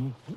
Mm-hmm.